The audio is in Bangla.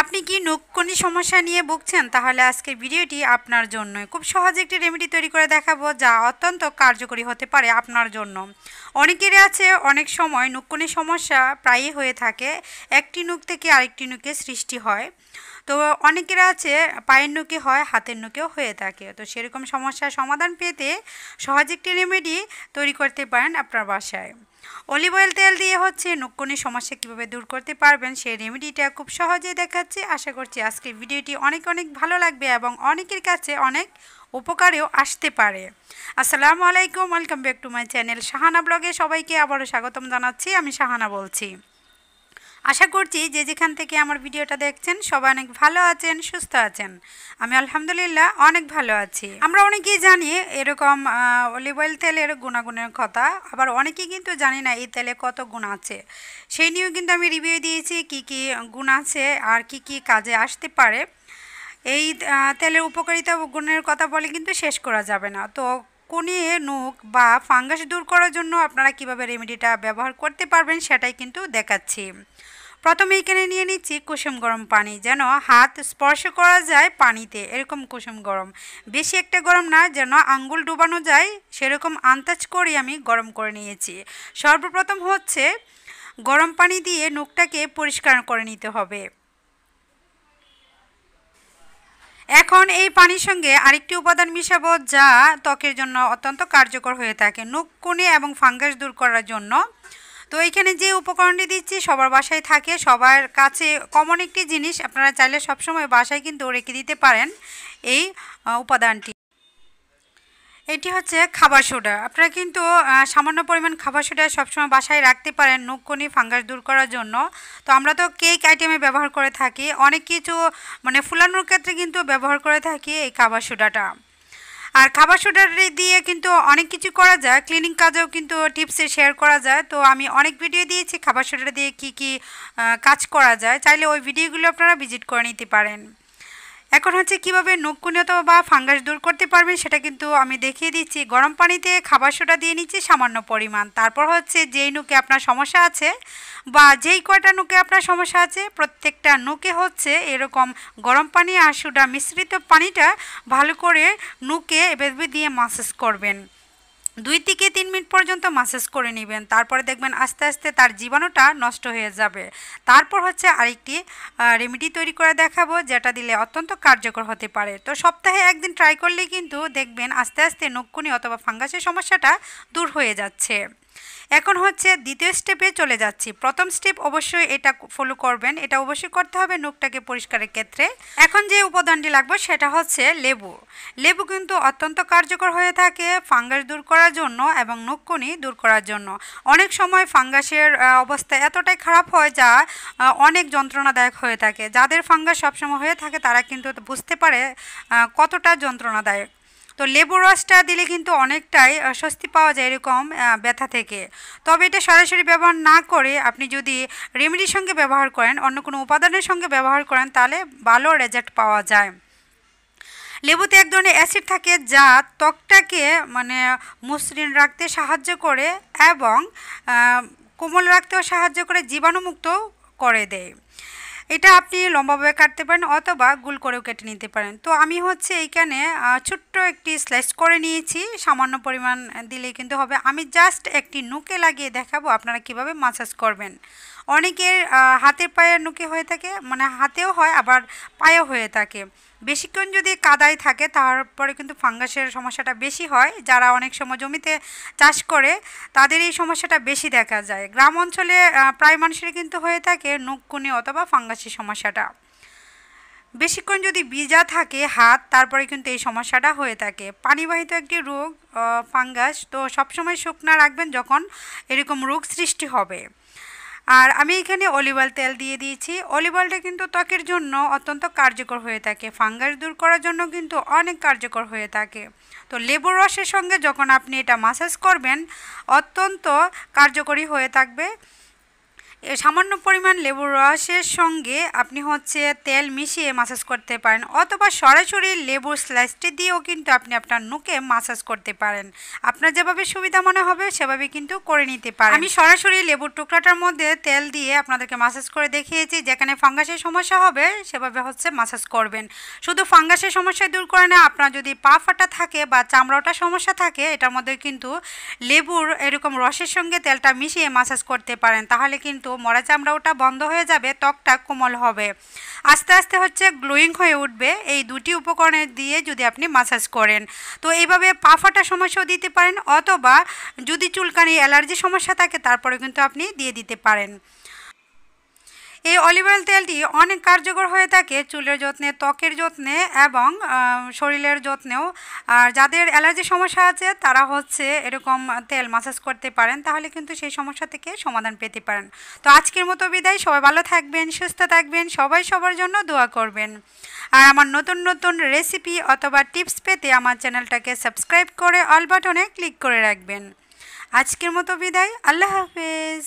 আপনি কি নকুনি সমস্যা নিয়ে ভুগছেন? তাহলে আজকের ভিডিওটি আপনার জন্য খুব সহজে একটি রেমেডি তৈরি করে দেখাবো যা অত্যন্ত কার্যকরী হতে পারে আপনার জন্য। অনেকেরই আছে, অনেক সময় নুকুনি সমস্যা প্রায়ই হয়ে থাকে। একটি নুক থেকে আরেকটি নুকে সৃষ্টি হয়। তো অনেকের আছে, পায়ের নুকে হয়, হাতের নুকেও হয়ে থাকে। তো সেরকম সমস্যার সমাধান পেতে সহজ একটি রেমেডি তৈরি করতে পারেন আপনার বাসায়। অলিভ অয়েল তেল দিয়ে হচ্ছে নুকুনি সমস্যা কীভাবে দূর করতে পারবেন সেই রেমেডিটা খুব সহজেই দেখাচ্ছি। আশা করছি আজকের ভিডিওটি অনেক অনেক ভালো লাগবে এবং অনেকের কাছে অনেক উপকারেও আসতে পারে। আসসালামু আলাইকুম, welcome back to my channel Shahana ব্লগে সবাইকে আবারও স্বাগতম জানাচ্ছি। আমি শাহানা বলছি। আশা করছি যে যেখান থেকে আমার ভিডিওটা দেখছেন সবাই অনেক ভালো আছেন, সুস্থ আছেন। আমি আলহামদুলিল্লাহ অনেক ভালো আছি। আমরা অনেকেই জানি এরকম অলিভ অয়েল তেলের গুণাগুণের কথা, আবার অনেকেই কিন্তু জানি না এই তেলে কত গুণ আছে। সেই নিয়েও কিন্তু আমি রিভিউ দিয়েছি কি কি গুণ আছে আর কি কি কাজে আসতে পারে। এই তেলের উপকারিতা গুণের কথা বলে কিন্তু শেষ করা যাবে না। তো কোনিয়ে নুক বা ফাঙ্গাস দূর করার জন্য আপনারা কীভাবে রেমেডিটা ব্যবহার করতে পারবেন সেটাই কিন্তু দেখাচ্ছি। প্রথমে এখানে নিয়ে নিচ্ছি কুসুম গরম পানি, যেন হাত স্পর্শ করা যায় পানিতে, এরকম কুসুম গরম। বেশি একটা গরম না, যেন আঙ্গুল ডুবানো যায়, সেরকম আন্দাজ করে আমি গরম করে নিয়েছি। সর্বপ্রথম হচ্ছে গরম পানি দিয়ে নুকটাকে পরিষ্কার করে নিতে হবে। এখন এই পানির সঙ্গে আরেকটি উপাদান মিশাবো, যা ত্বকের জন্য অত্যন্ত কার্যকর হয়ে থাকে। নুকুনি এবং ফাঙ্গাস দূর করার জন্য তো এখানে যে উপকরণটি দিচ্ছি সবার বাসায় থাকে, সবার কাছে কমন একটি জিনিস, আপনারা চাইলে সবসময় বাসায় কিন্তু রেখে দিতে পারেন এই উপাদানটি। এটি হচ্ছে খাবার সোডা। আপনারা কিন্তু সামান্য পরিমাণ খাবার সোডা সবসময় বাসায় রাখতে পারেন নুকনি ফাঙ্গাস দূর করার জন্য। তো আমরা তো কেক আইটেমে ব্যবহার করে থাকি। অনেক কিছু মানে ফুলানোর ক্ষেত্রে কিন্তু ব্যবহার করে থাকি এই খাবার সোডাটা। আর খাবার সোডা দিয়ে কিন্তু অনেক কিছু করা যায়। ক্লিনিং কাজেও কিন্তু টিপসে শেয়ার করা যায়। তো আমি অনেক ভিডিও দিয়েছি খাবার সোডা দিয়ে কি কি কাজ করা যায়। চাইলে ওই ভিডিওগুলো আপনারা ভিজিট করে নিতে পারেন। এখন হচ্ছে কীভাবে নকুনিয়ত বা ফাঙ্গাস দূর করতে পারবেন সেটা কিন্তু আমি দেখিয়ে দিচ্ছি। গরম পানিতে খাবার সোডা দিয়ে নিচ্ছি সামান্য পরিমাণ। তারপর হচ্ছে যেই নুকে আপনার সমস্যা আছে বা যেই কয়টা নুকে আপনার সমস্যা আছে, প্রত্যেকটা নুকে হচ্ছে এরকম গরম পানি আর সোডা মিশ্রিত পানিটা ভালো করে নুকে এভাবে দিয়ে মাসাজ করবেন। দুই থেকে তিন মিনিট পর্যন্ত মাসাজ করে নেবেন। তারপরে দেখবেন আস্তে আস্তে তার জীবাণুটা নষ্ট হয়ে যাবে। তারপর হচ্ছে আরেকটি রেমেডি তৈরি করে দেখাবো, যেটা দিলে অত্যন্ত কার্যকর হতে পারে। তো সপ্তাহে একদিন ট্রাই করলে কিন্তু দেখবেন আস্তে আস্তে নকুনি অথবা ফাঙ্গাসের সমস্যাটা দূর হয়ে যাচ্ছে। এখন হচ্ছে দ্বিতীয় স্টেপে চলে যাচ্ছি। প্রথম স্টেপ অবশ্যই এটা ফলো করবেন। এটা অবশ্যই করতে হবে নুকটাকে পরিষ্কারের ক্ষেত্রে। এখন যে উপাদানটি লাগবে সেটা হচ্ছে লেবু। লেবু কিন্তু অত্যন্ত কার্যকর হয়ে থাকে ফাঙ্গাস দূর করার জন্য এবং নুকুনি দূর করার জন্য। অনেক সময় ফাঙ্গাসের অবস্থা এতটাই খারাপ হয় যা অনেক যন্ত্রণাদায়ক হয়ে থাকে। যাদের ফাঙ্গাস সবসময় হয়ে থাকে তারা কিন্তু বুঝতে পারে কতটা যন্ত্রণাদায়ক। তো লেবুর রসটা দিলে কিন্তু অনেকটাই স্বস্তি পাওয়া যায় এরকম ব্যথা থেকে। তবে এটা সরাসরি ব্যবহার না করে আপনি যদি রেমেডির সঙ্গে ব্যবহার করেন, অন্য কোনো উপাদানের সঙ্গে ব্যবহার করেন, তাহলে ভালো রেজাল্ট পাওয়া যায়। লেবুতে এক ধরনের অ্যাসিড থাকে যা ত্বকটাকে মানে মসৃণ রাখতে সাহায্য করে এবং কোমল রাখতেও সাহায্য করে জীবাণুমুক্ত করে দেয়। এটা আপনি লম্বাভাবে কাটতে পারেন অথবা গুল করেও কেটে নিতে পারেন। তো আমি হচ্ছে এইখানে ছোট্ট একটি স্লাইস করে নিয়েছি। সামান্য পরিমাণ দিলেই কিন্তু হবে। আমি জাস্ট একটি নুকে লাগিয়ে দেখাবো আপনারা কীভাবে মাসাজ করবেন। অনেকের হাতের পায়ের নুকে হয়ে থাকে মানে হাতেও হয়, আবার পায়েও হয়ে থাকে। বেশিক্ষণ যদি কাদায় থাকে, তারপরে কিন্তু ফাঙ্গাসের সমস্যাটা বেশি হয়। যারা অনেক সময় জমিতে চাষ করে, তাদের এই সমস্যাটা বেশি দেখা যায়। গ্রাম অঞ্চলে প্রায় মানুষের কিন্তু হয়ে থাকে নুকুনি অথবা ফাঙ্গাসের সমস্যাটা। বেশিক্ষণ যদি বিজা থাকে, হাত, তারপরে কিন্তু এই সমস্যাটা হয়ে থাকে। পানিবাহিত একটি রোগ ফাঙ্গাস, তো সবসময় শুকনা রাখবেন যখন এরকম রোগ সৃষ্টি হবে। আর আমি এখানে অলিভ অয়েল তেল দিয়ে দিয়েছি। অলিভ অয়েলটা কিন্তু ত্বকের জন্য অত্যন্ত কার্যকর হয়ে থাকে। ফাঙ্গাস দূর করার জন্য কিন্তু অনেক কার্যকর হয়ে থাকে। তো লেবুর রসের সঙ্গে যখন আপনি এটা মাসাজ করবেন, অত্যন্ত কার্যকরী হয়ে থাকবে। সামান্য পরিমাণ লেবুর রসের সঙ্গে আপনি হচ্ছে তেল মিশিয়ে মাসাজ করতে পারেন অথবা সরাসরি লেবুর স্লাইসটি দিয়েও কিন্তু আপনি আপনার নুকে মাসাজ করতে পারেন। আপনার যেভাবে সুবিধা মনে হবে সেভাবে কিন্তু করে নিতে পারেন। আমি সরাসরি লেবুর টুকরাটার মধ্যে তেল দিয়ে আপনাদেরকে মাসাজ করে দেখিয়েছি, যেখানে ফাঙ্গাসের সমস্যা হবে সেভাবে হচ্ছে মাসাজ করবেন। শুধু ফাঙ্গাসের সমস্যা দূর করে না, আপনার যদি পা ফাটা থাকে বা চামড়াটা সমস্যা থাকে, এটার মধ্যে কিন্তু লেবুর এরকম রসের সঙ্গে তেলটা মিশিয়ে মাসাজ করতে পারেন। তাহলে কিন্তু মরা চামড়াওটা বন্ধ হয়ে যাবে, ত্বকটা কোমল হবে। আস্তে আস্তে হচ্ছে গ্লোয়িং হয়ে উঠবে এই দুটি উপকরণে দিয়ে যদি আপনি মাসাজ করেন। তো এইভাবে পা ফাটা সমস্যাও দিতে পারেন অথবা যদি চুলকানি, অ্যালার্জি সমস্যা থাকে তারপরে কিন্তু আপনি দিয়ে দিতে পারেন। এই অলিভ অয়েল তেলটি অনেক কার্যকর হয়ে থাকে চুলের যত্নে, ত্বকের যত্নে এবং শরীরের যত্নেও। আর যাদের অ্যালার্জি সমস্যা আছে, তারা হচ্ছে এরকম তেল মাসাজ করতে পারেন, তাহলে কিন্তু সেই সমস্যা থেকে সমাধান পেতে পারেন। তো আজকের মতো বিদায়, সবাই ভালো থাকবেন, সুস্থ থাকবেন, সবাই সবার জন্য দোয়া করবেন। আর আমার নতুন নতুন রেসিপি অথবা টিপস পেতে আমার চ্যানেলটাকে সাবস্ক্রাইব করে অল বাটনে ক্লিক করে রাখবেন। আজকের মতো বিদায়, আল্লাহ হাফেজ।